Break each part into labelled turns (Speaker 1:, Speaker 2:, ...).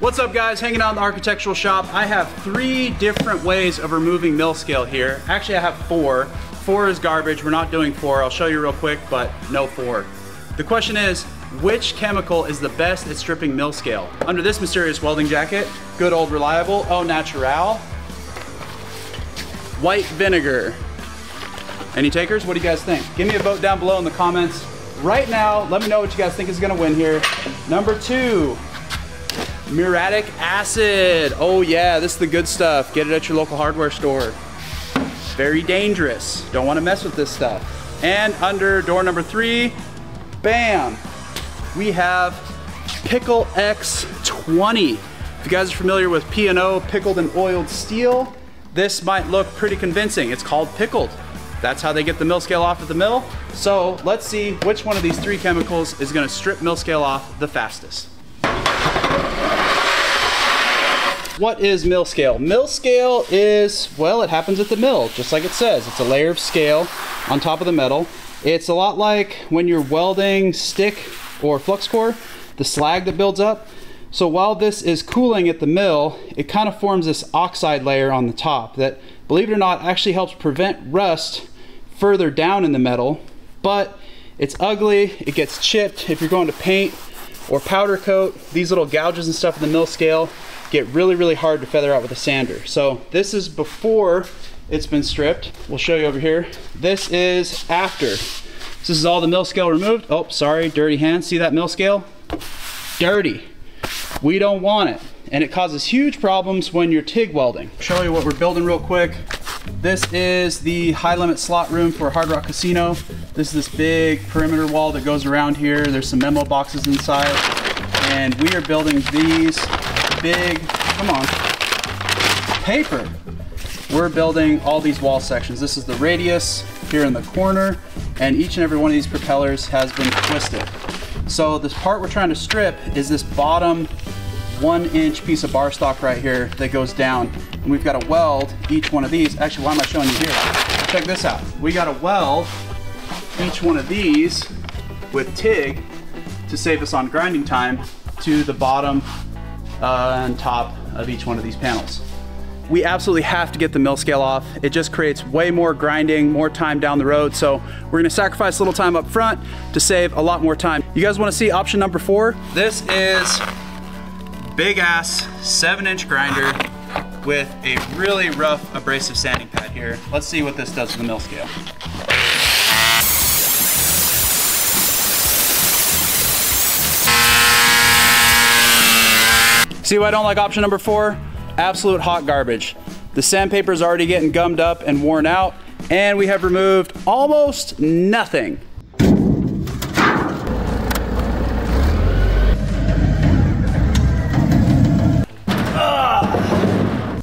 Speaker 1: What's up guys, hanging out in the architectural shop. I have three different ways of removing mill scale here. Actually I have four. Four is garbage, we're not doing four. I'll show you real quick, but no four. The question is, which chemical is the best at stripping mill scale? Under this mysterious welding jacket, good old reliable, au natural, white vinegar. Any takers? What do you guys think? Give me a vote down below in the comments. Right now, let me know what you guys think is gonna win here. Number two, muriatic acid. Oh yeah, this is the good stuff. Get it at your local hardware store. Very dangerous. Don't wanna mess with this stuff. And under door number three, bam, we have Pickle X20. If you guys are familiar with P&O, pickled and oiled steel, this might look pretty convincing. It's called pickled. That's how they get the mill scale off at the mill. So let's see which one of these three chemicals is gonna strip mill scale off the fastest. What is mill scale? Mill scale is, well, it happens at the mill, just like it says. It's a layer of scale on top of the metal. It's a lot like when you're welding stick or flux core, the slag that builds up. So while this is cooling at the mill, it kind of forms this oxide layer on the top that, believe it or not, actually helps prevent rust further down in the metal, but it's ugly, it gets chipped. If you're going to paint or powder coat, these little gouges and stuff in the mill scale get really, really hard to feather out with a sander. So this is before it's been stripped. We'll show you over here. This is after. This is all the mill scale removed. Oh, sorry, dirty hands. See that mill scale? Dirty. We don't want it. And it causes huge problems when you're TIG welding. Show you what we're building real quick. This is the high limit slot room for Hard Rock Casino. This is this big perimeter wall that goes around here. There's some memo boxes inside. And we are building these big, come on, paper. We're building all these wall sections. This is the radius here in the corner, and each and every one of these propellers has been twisted. So this part we're trying to strip is this bottom one inch piece of bar stock right here that goes down. And we've got to weld each one of these. Actually, why am I showing you here? Check this out. We got to weld each one of these with TIG to save us on grinding time to the bottom uh, and top of each one of these panels. We absolutely have to get the mill scale off. It just creates way more grinding, more time down the road. So we're gonna sacrifice a little time up front to save a lot more time. You guys wanna see option number four? This is big ass seven inch grinder with a really rough abrasive sanding pad here. Let's see what this does to the mill scale. See why I don't like option number four? Absolute hot garbage. The sandpaper is already getting gummed up and worn out, and we have removed almost nothing.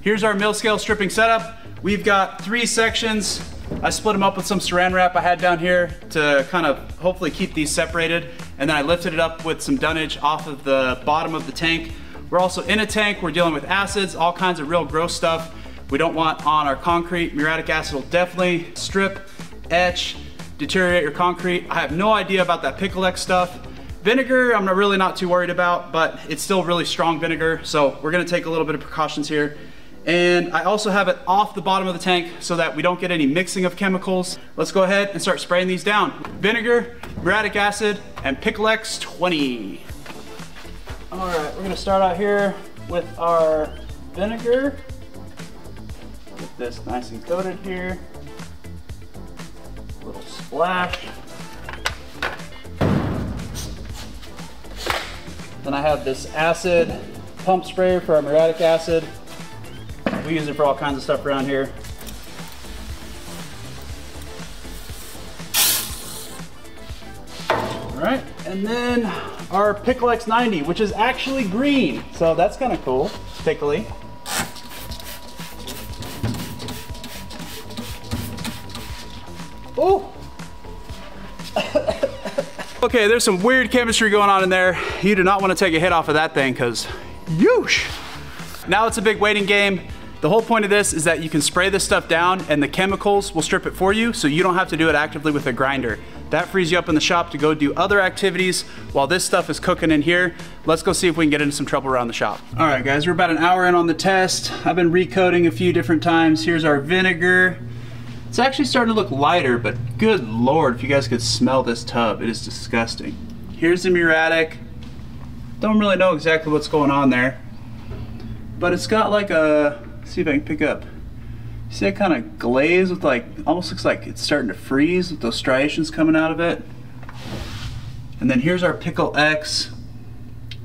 Speaker 1: Here's our mill scale stripping setup. We've got three sections. I split them up with some saran wrap I had down here to kind of hopefully keep these separated. And then I lifted it up with some dunnage off of the bottom of the tank we're also in a tank, we're dealing with acids, all kinds of real gross stuff we don't want on our concrete. Muriatic acid will definitely strip, etch, deteriorate your concrete. I have no idea about that Pickle X stuff. Vinegar, I'm really not too worried about, but it's still really strong vinegar, so we're gonna take a little bit of precautions here. And I also have it off the bottom of the tank so that we don't get any mixing of chemicals. Let's go ahead and start spraying these down. Vinegar, muriatic acid, and Pickle X 20. All right, we're gonna start out here with our vinegar. Get this nice and coated here. A little splash. Then I have this acid pump sprayer for our muriatic acid. We use it for all kinds of stuff around here. All right, and then our Pickle X90, which is actually green. So that's kind of cool, pickly. Oh! okay, there's some weird chemistry going on in there. You do not want to take a hit off of that thing because, yoosh! Now it's a big waiting game. The whole point of this is that you can spray this stuff down and the chemicals will strip it for you so you don't have to do it actively with a grinder. That frees you up in the shop to go do other activities while this stuff is cooking in here. Let's go see if we can get into some trouble around the shop. All right, guys, we're about an hour in on the test. I've been recoating a few different times. Here's our vinegar. It's actually starting to look lighter, but good Lord, if you guys could smell this tub, it is disgusting. Here's the muriatic. Don't really know exactly what's going on there, but it's got like a, see if I can pick up. See that kind of glaze with like, almost looks like it's starting to freeze with those striations coming out of it. And then here's our Pickle X.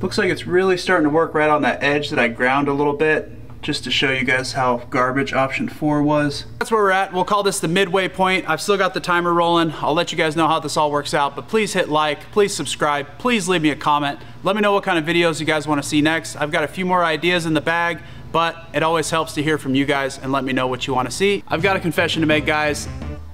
Speaker 1: Looks like it's really starting to work right on that edge that I ground a little bit just to show you guys how garbage option four was. That's where we're at. We'll call this the midway point. I've still got the timer rolling. I'll let you guys know how this all works out, but please hit like, please subscribe, please leave me a comment. Let me know what kind of videos you guys wanna see next. I've got a few more ideas in the bag, but it always helps to hear from you guys and let me know what you wanna see. I've got a confession to make, guys.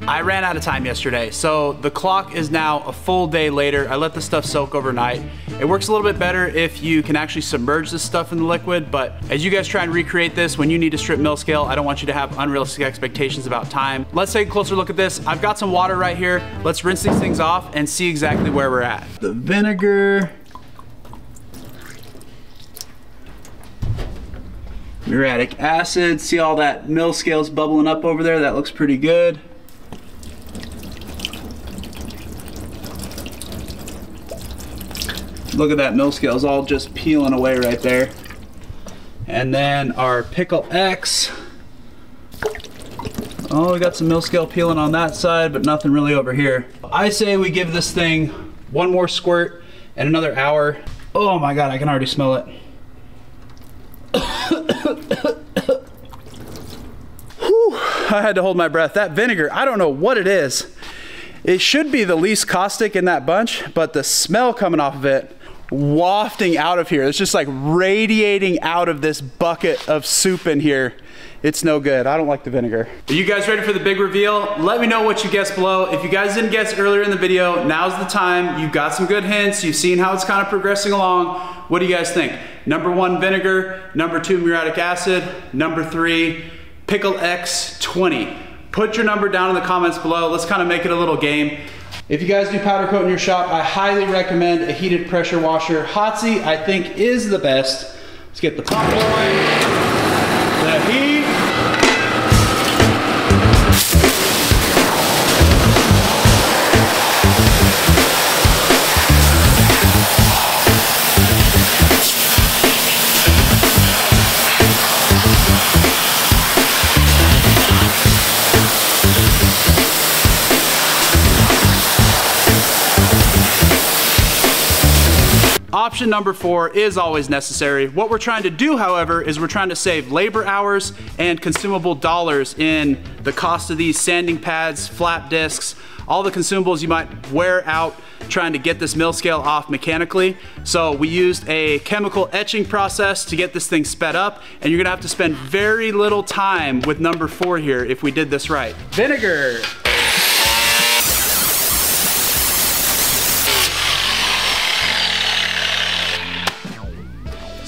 Speaker 1: I ran out of time yesterday, so the clock is now a full day later. I let the stuff soak overnight. It works a little bit better if you can actually submerge this stuff in the liquid, but as you guys try and recreate this, when you need to strip mill scale, I don't want you to have unrealistic expectations about time. Let's take a closer look at this. I've got some water right here. Let's rinse these things off and see exactly where we're at. The vinegar, muriatic acid. See all that mill scales bubbling up over there? That looks pretty good. Look at that mill scale is all just peeling away right there. And then our Pickle X. Oh, we got some mill scale peeling on that side, but nothing really over here. I say we give this thing one more squirt and another hour. Oh my God, I can already smell it. Whew, I had to hold my breath. That vinegar, I don't know what it is. It should be the least caustic in that bunch, but the smell coming off of it wafting out of here. It's just like radiating out of this bucket of soup in here. It's no good. I don't like the vinegar. Are you guys ready for the big reveal? Let me know what you guessed below. If you guys didn't guess earlier in the video, now's the time. You've got some good hints. You've seen how it's kind of progressing along. What do you guys think? Number one, vinegar. Number two, muriatic acid. Number three, Pickle X20. Put your number down in the comments below. Let's kind of make it a little game. If you guys do powder coat in your shop, I highly recommend a heated pressure washer. Hotsy, I think, is the best. Let's get the top going. Option number four is always necessary. What we're trying to do, however, is we're trying to save labor hours and consumable dollars in the cost of these sanding pads, flap discs, all the consumables you might wear out trying to get this mill scale off mechanically. So we used a chemical etching process to get this thing sped up and you're gonna have to spend very little time with number four here if we did this right. Vinegar.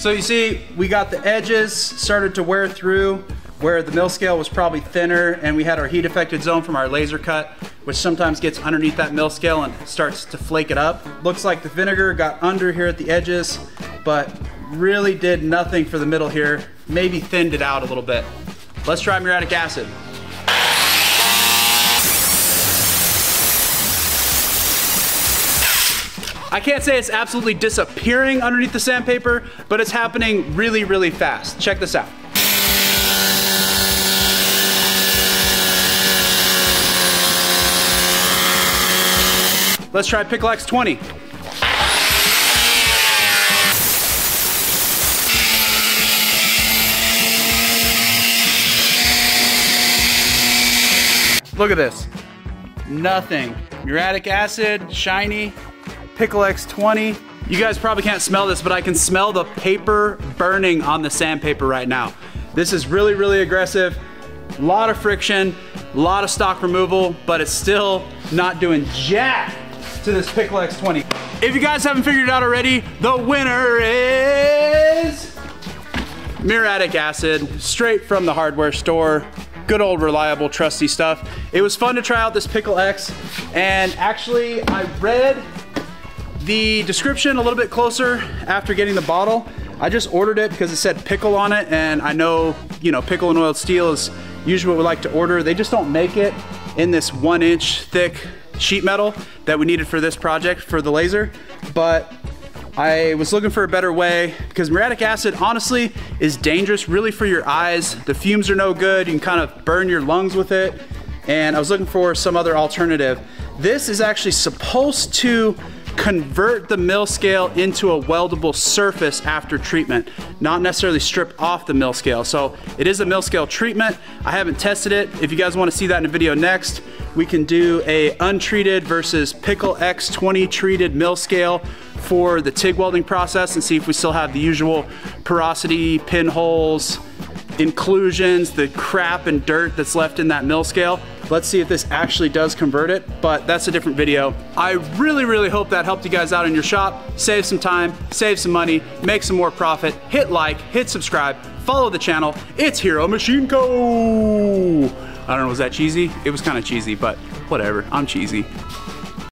Speaker 1: So you see, we got the edges started to wear through where the mill scale was probably thinner and we had our heat affected zone from our laser cut, which sometimes gets underneath that mill scale and starts to flake it up. Looks like the vinegar got under here at the edges, but really did nothing for the middle here. Maybe thinned it out a little bit. Let's try muriatic acid. I can't say it's absolutely disappearing underneath the sandpaper, but it's happening really, really fast. Check this out. Let's try Pickle X20. Look at this. Nothing. Muriatic acid, shiny, Pickle X20. You guys probably can't smell this, but I can smell the paper burning on the sandpaper right now. This is really, really aggressive. A lot of friction, a lot of stock removal, but it's still not doing jack to this Pickle X20. If you guys haven't figured it out already, the winner is muriatic acid, straight from the hardware store. good old reliable, trusty stuff. It was fun to try out this Pickle X, and actually I read the description a little bit closer after getting the bottle. I just ordered it because it said pickle on it, and I know, you know, pickle and oiled steel is usually what we like to order. They just don't make it in this one inch thick sheet metal that we needed for this project for the laser, but I was looking for a better way because muriatic acid honestly is dangerous really for your eyes. The fumes are no good. You can kind of burn your lungs with it. And I was looking for some other alternative. This is actually supposed to convert the mill scale into a weldable surface after treatment, not necessarily strip off the mill scale. So it is a mill scale treatment. I haven't tested it. If you guys wanna see that in a video next, we can do a untreated versus Pickle X20 treated mill scale for the TIG welding process and see if we still have the usual porosity, pinholes, inclusions, the crap and dirt that's left in that mill scale. Let's see if this actually does convert it, but that's a different video. I really, really hope that helped you guys out in your shop. Save some time, save some money, make some more profit. Hit like, hit subscribe, follow the channel. It's Hero Machine Co. I don't know, was that cheesy? It was kind of cheesy, but whatever, I'm cheesy.